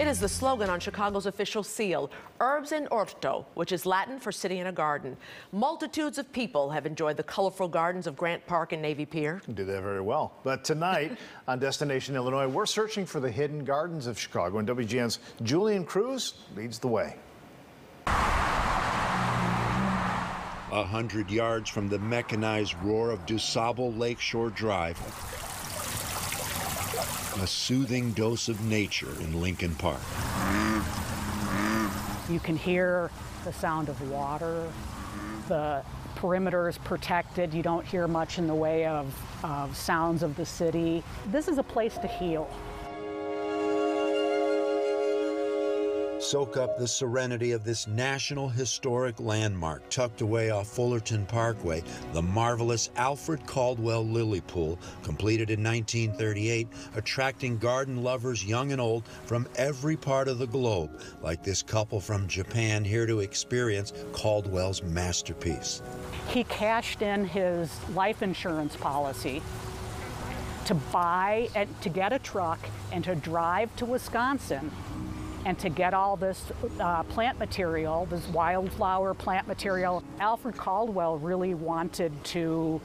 It is the slogan on Chicago's official seal, Urbs in Horto, which is Latin for city in a garden. Multitudes of people have enjoyed the colorful gardens of Grant Park and Navy Pier. Did that very well. But tonight on Destination Illinois, we're searching for the hidden gardens of Chicago, and WGN's Julian Cruz leads the way. A hundred yards from the mechanized roar of DuSable Lakeshore Drive, a soothing dose of nature in Lincoln Park. You can hear the sound of water. The perimeter is protected. You don't hear much in the way of, of sounds of the city. This is a place to heal. Soak up the serenity of this national historic landmark tucked away off Fullerton Parkway, the marvelous Alfred Caldwell Lily Pool, completed in 1938, attracting garden lovers young and old from every part of the globe, like this couple from Japan here to experience Caldwell's masterpiece. He cashed in his life insurance policy to buy and to get a truck and to drive to Wisconsin and to get all this uh, plant material, this wildflower plant material. Alfred Caldwell really wanted to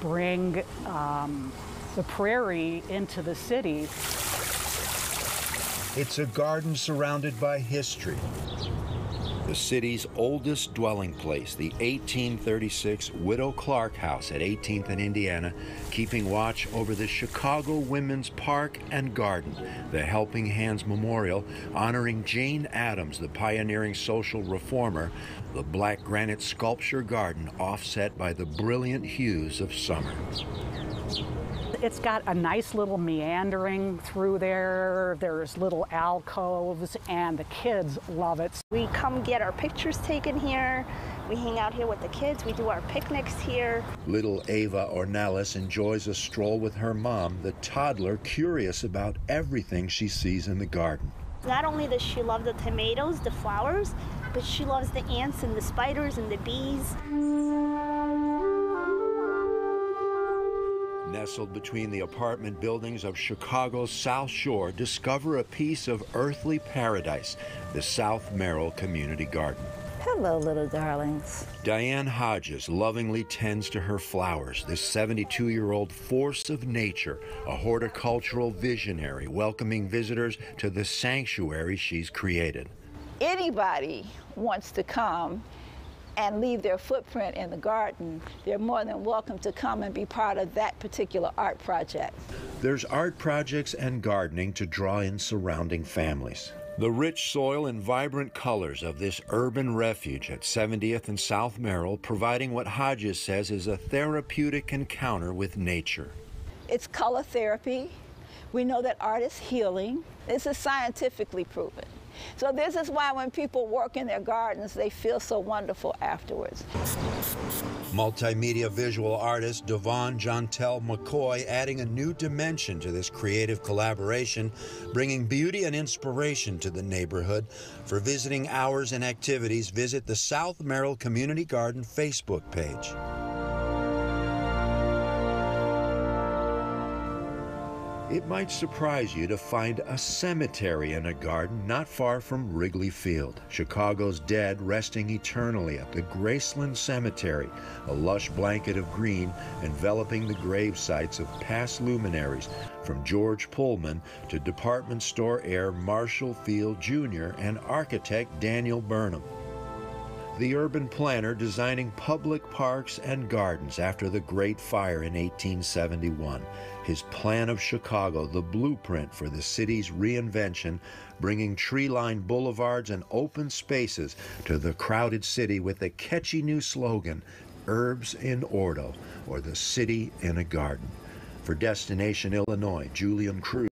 bring um, the prairie into the city. It's a garden surrounded by history, the city's oldest dwelling place, the 1836 Widow Clarke House at 18th and Indiana, keeping watch over the Chicago Women's Park and Garden, the Helping Hands Memorial, honoring Jane Addams, the pioneering social reformer, the black granite sculpture garden offset by the brilliant hues of summer. It's got a nice little meandering through there. There's little alcoves, and the kids love it. We come get our pictures taken here. We hang out here with the kids. We do our picnics here. Little Ava Ornelas enjoys a stroll with her mom, the toddler curious about everything she sees in the garden. Not only does she love the tomatoes, the flowers, but she loves the ants and the spiders and the bees. Nestled between the apartment buildings of Chicago's South Shore, discover a piece of earthly paradise, the South Merrill Community Garden. Hello, little darlings. Diane Hodges lovingly tends to her flowers, this 72 year old force of nature, a horticultural visionary welcoming visitors to the sanctuary she's created. Anybody wants to come and leave their footprint in the garden, they're more than welcome to come and be part of that particular art project. There's art projects and gardening to draw in surrounding families. The rich soil and vibrant colors of this urban refuge at 70th and South Merrill providing what Hodges says is a therapeutic encounter with nature. It's color therapy. We know that art is healing. This is scientifically proven. So this is why when people work in their gardens, they feel so wonderful afterwards. Multimedia visual artist Devon Jontel McCoy adding a new dimension to this creative collaboration, bringing beauty and inspiration to the neighborhood. For visiting hours and activities, visit the South Merrill Community Garden Facebook page. It might surprise you to find a cemetery in a garden not far from Wrigley Field. Chicago's dead resting eternally at the Graceland Cemetery, a lush blanket of green enveloping the grave sites of past luminaries from George Pullman to department store heir Marshall Field Jr. and architect Daniel Burnham the urban planner designing public parks and gardens after the Great Fire in 1871. His plan of Chicago, the blueprint for the city's reinvention, bringing tree lined boulevards and open spaces to the crowded city with the catchy new slogan, Urbs in Horto, or the city in a garden. For Destination Illinois, Julian Cruz.